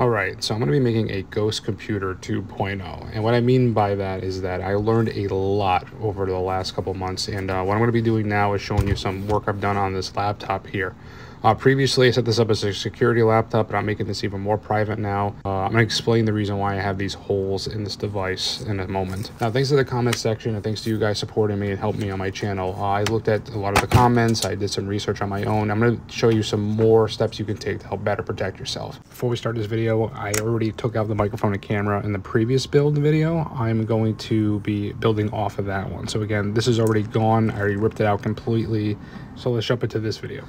Alright, so I'm going to be making a Ghost Computer 2.0 and what I mean by that is that I learned a lot over the last couple months and uh, what I'm going to be doing now is showing you some work I've done on this laptop here. Uh, previously, I set this up as a security laptop, but I'm making this even more private now. Uh, I'm going to explain the reason why I have these holes in this device in a moment. Now, thanks to the comment section and thanks to you guys supporting me and helping me on my channel. Uh, I looked at a lot of the comments. I did some research on my own. I'm going to show you some more steps you can take to help better protect yourself. Before we start this video, I already took out the microphone and camera in the previous build video. I'm going to be building off of that one. So again, this is already gone. I already ripped it out completely. So let's jump into this video.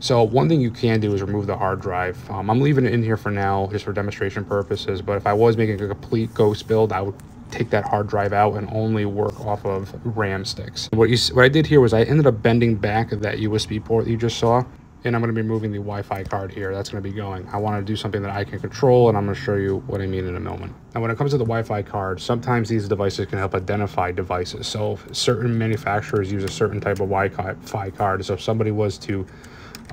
So one thing you can do is remove the hard drive. Um, I'm leaving it in here for now just for demonstration purposes, but if I was making a complete ghost build, I would take that hard drive out and only work off of RAM sticks. What, you, what I did here was I ended up bending back that USB port you just saw and I'm going to be moving the Wi-Fi card here. That's going to be going. I want to do something that I can control, and I'm going to show you what I mean in a moment. Now, when it comes to the Wi-Fi card, sometimes these devices can help identify devices. So certain manufacturers use a certain type of Wi-Fi card. So if somebody was to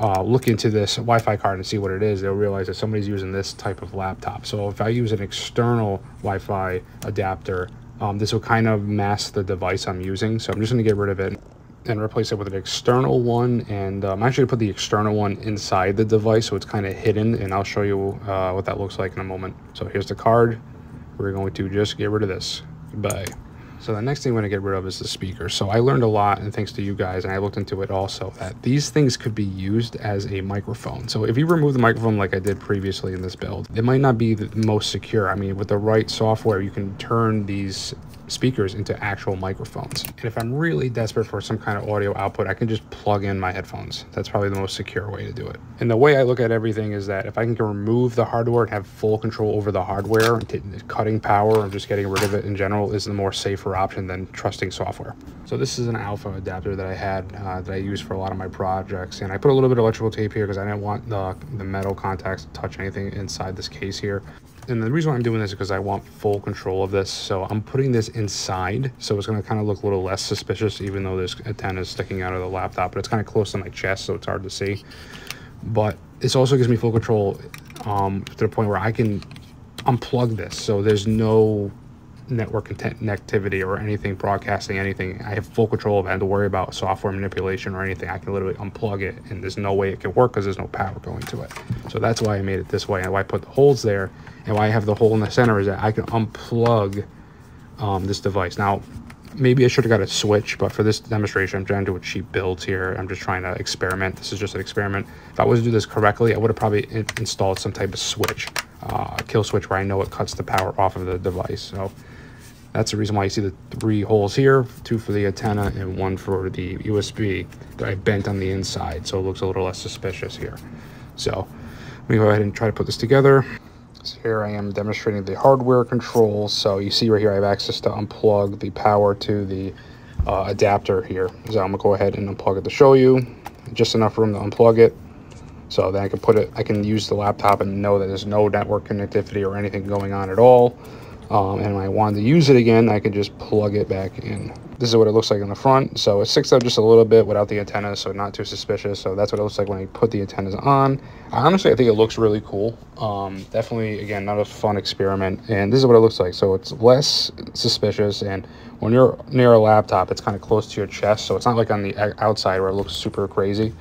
uh, look into this Wi-Fi card and see what it is, they'll realize that somebody's using this type of laptop. So if I use an external Wi-Fi adapter, um, this will kind of mask the device I'm using. So I'm just going to get rid of it and replace it with an external one. And um, I'm actually going to put the external one inside the device so it's kind of hidden. And I'll show you uh, what that looks like in a moment. So here's the card. We're going to just get rid of this. Bye. So the next thing we're going to get rid of is the speaker. So I learned a lot, and thanks to you guys, and I looked into it also, that these things could be used as a microphone. So if you remove the microphone like I did previously in this build, it might not be the most secure. I mean, with the right software, you can turn these speakers into actual microphones. And if I'm really desperate for some kind of audio output, I can just plug in my headphones. That's probably the most secure way to do it. And the way I look at everything is that if I can remove the hardware and have full control over the hardware, cutting power and just getting rid of it in general is the more safer option than trusting software. So this is an Alfa adapter that I had uh, that I use for a lot of my projects. And I put a little bit of electrical tape here because I didn't want the, the metal contacts to touch anything inside this case here and the reason why I'm doing this is because I want full control of this. So I'm putting this inside, so it's going to kind of look a little less suspicious, even though this antenna is sticking out of the laptop. But it's kind of close to my chest, so it's hard to see. But this also gives me full control um, to the point where I can unplug this, so there's no network connectivity or anything broadcasting anything i have full control of it i have to worry about software manipulation or anything i can literally unplug it and there's no way it can work because there's no power going to it so that's why i made it this way and why i put the holes there and why I have the hole in the center is that I can unplug um, this device. Now, maybe I should have got a switch, but for this demonstration, I'm trying to do a cheap builds here. I'm just trying to experiment. This is just an experiment. If I was to do this correctly, I would have probably in installed some type of switch, uh, kill switch where I know it cuts the power off of the device. So that's the reason why you see the three holes here, two for the antenna and one for the USB that I bent on the inside. So it looks a little less suspicious here. So let me go ahead and try to put this together. So here I am demonstrating the hardware controls. So you see right here I have access to unplug the power to the uh, adapter here. So I'm gonna go ahead and unplug it to show you. Just enough room to unplug it. So then I can put it, I can use the laptop and know that there's no network connectivity or anything going on at all. Um, and I wanted to use it again, I could just plug it back in. This is what it looks like in the front. So it sticks out just a little bit without the antennas, so not too suspicious. So that's what it looks like when I put the antennas on. Honestly, I think it looks really cool. Um, definitely, again, not a fun experiment. And this is what it looks like. So it's less suspicious. And when you're near a laptop, it's kind of close to your chest. So it's not like on the outside where it looks super crazy.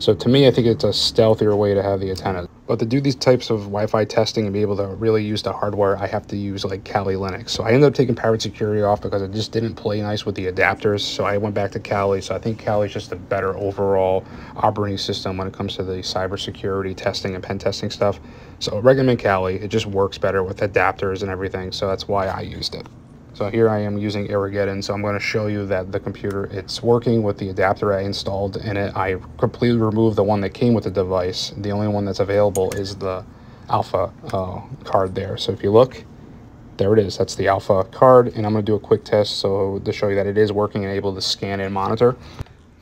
So to me, I think it's a stealthier way to have the antennas. But to do these types of Wi-Fi testing and be able to really use the hardware, I have to use like Kali Linux. So I ended up taking Parrot Security off because it just didn't play nice with the adapters. So I went back to Kali. So I think Kali is just a better overall operating system when it comes to the cybersecurity testing and pen testing stuff. So I recommend Kali. It just works better with adapters and everything. So that's why I used it. So here I am using Airgeddon. So I'm going to show you that the computer, it's working with the adapter I installed in it. I completely removed the one that came with the device. The only one that's available is the Alfa uh, card there. So if you look, there it is. That's the Alfa card. And I'm going to do a quick test so to show you that it is working and able to scan and monitor.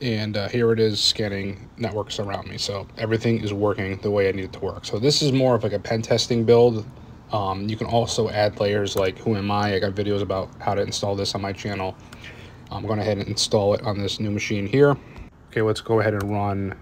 And uh, here it is scanning networks around me. So everything is working the way I need it to work. So this is more of like a pen testing build um, you can also add layers like Who Am I? I got videos about how to install this on my channel. I'm going to ahead and install it on this new machine here. Okay, let's go ahead and run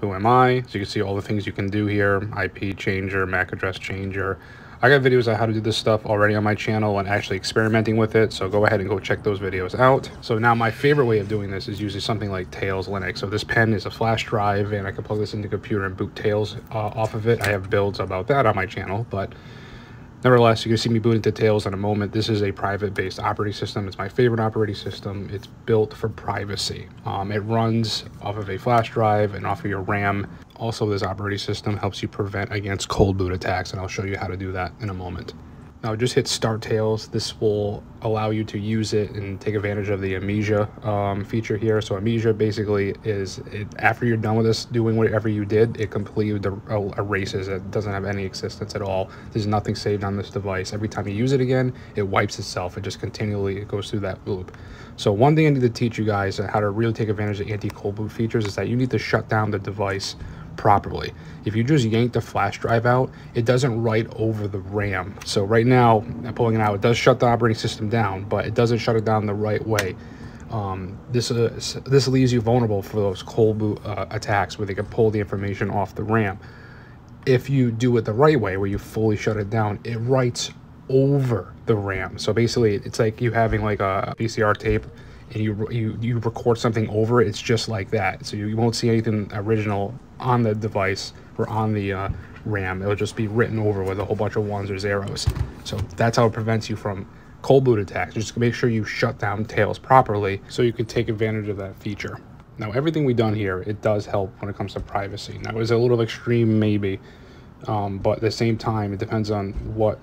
who am I. So you can see all the things you can do here, IP changer, MAC address changer. I got videos on how to do this stuff already on my channel and actually experimenting with it. So go ahead and go check those videos out. So now my favorite way of doing this is using something like Tails Linux. So this pen is a flash drive and I can plug this into the computer and boot Tails uh, off of it. I have builds about that on my channel, but Nevertheless, you're going to see me boot into Tails in a moment. This is a private-based operating system. It's my favorite operating system. It's built for privacy. Um, it runs off of a flash drive and off of your RAM. Also, this operating system helps you prevent against cold boot attacks, and I'll show you how to do that in a moment. Now just hit start Tails. This will allow you to use it and take advantage of the Amnesia um, feature here. So Amnesia basically is, it, after you're done with this, doing whatever you did, it completely er, erases it. doesn't have any existence at all. There's nothing saved on this device. Every time you use it again, it wipes itself. It just continually it goes through that loop. So one thing I need to teach you guys how to really take advantage of the anti-cold boot features is that you need to shut down the device properly. If you just yank the flash drive out, it doesn't write over the RAM. So right now, I'm pulling it out, it does shut the operating system down, but it doesn't shut it down the right way. Um, this uh, this leaves you vulnerable for those cold boot uh, attacks where they can pull the information off the RAM. If you do it the right way, where you fully shut it down, it writes over the RAM. So basically, it's like you having like a VCR tape and you you you record something over it. It's just like that. So you, you won't see anything original on the device or on the uh, RAM. It'll just be written over with a whole bunch of ones or zeros. So that's how it prevents you from cold boot attacks. Just make sure you shut down Tails properly so you can take advantage of that feature. Now, everything we've done here, it does help when it comes to privacy. Now, it's a little extreme maybe, um, but at the same time, it depends on what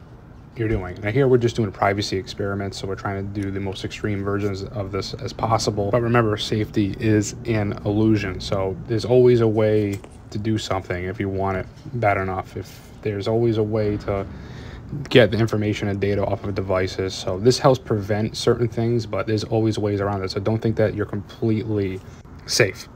you're doing. Now here we're just doing privacy experiments, so we're trying to do the most extreme versions of this as possible. But remember, safety is an illusion. So there's always a way to do something if you want it bad enough. If there's always a way to get the information and data off of devices. So this helps prevent certain things, but there's always ways around it. So don't think that you're completely safe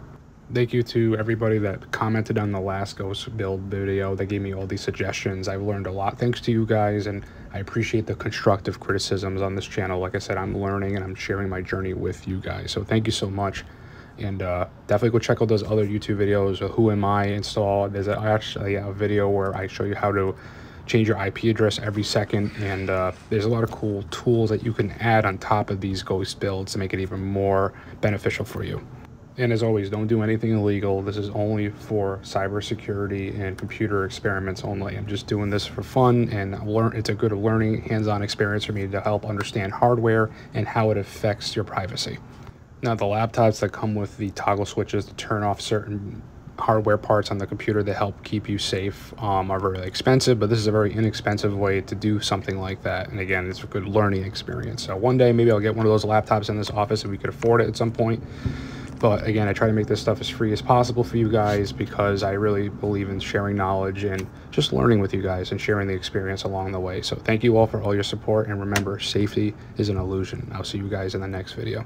thank you to everybody that commented on the last ghost build video that gave me all these suggestions i've learned a lot thanks to you guys and i appreciate the constructive criticisms on this channel. Like i said i'm learning and i'm sharing my journey with you guys. So thank you so much. And uh, definitely go check out those other youtube videos. Who am i install there's actually a video where i show you how to change your ip address every second. And uh, there's a lot of cool tools that you can add on top of these ghost builds to make it even more beneficial for you and as always, don't do anything illegal. This is only for cybersecurity and computer experiments only. I'm just doing this for fun and learn. It's a good learning, hands-on experience for me to help understand hardware and how it affects your privacy. Now, the laptops that come with the toggle switches to turn off certain hardware parts on the computer that help keep you safe um, are very expensive, but this is a very inexpensive way to do something like that. And again, it's a good learning experience. So one day, maybe I'll get one of those laptops in this office if we could afford it at some point. But again, I try to make this stuff as free as possible for you guys because I really believe in sharing knowledge and just learning with you guys and sharing the experience along the way. So thank you all for all your support. And remember, safety is an illusion. I'll see you guys in the next video.